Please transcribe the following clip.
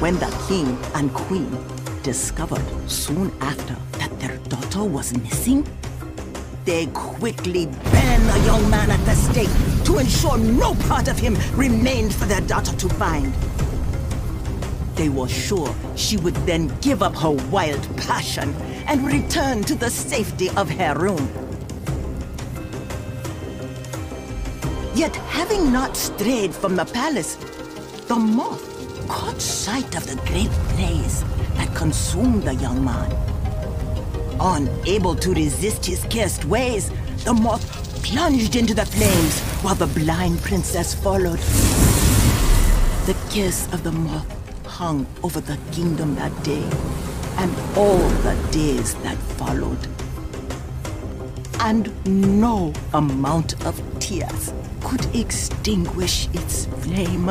When the king and queen discovered soon after that their daughter was missing, they quickly burned the young man at the stake to ensure no part of him remained for their daughter to find. They were sure she would then give up her wild passion and return to the safety of her room. Yet having not strayed from the palace, the moth caught sight of the great blaze that consumed the young man. Unable to resist his cursed ways, the moth plunged into the flames while the blind princess followed. The kiss of the moth hung over the kingdom that day and all the days that followed. And no amount of tears could extinguish its flame.